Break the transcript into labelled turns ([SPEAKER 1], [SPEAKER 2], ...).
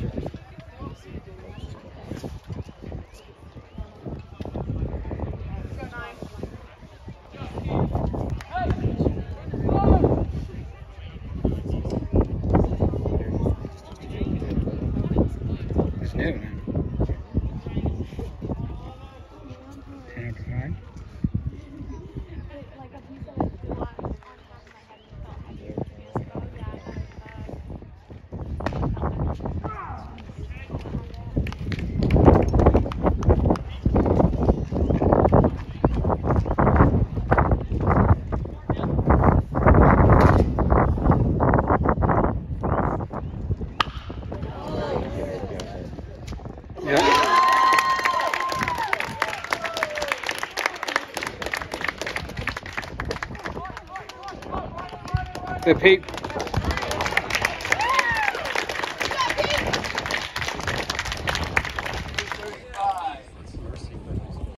[SPEAKER 1] It's new, man. Ten nine. Hey, Pete.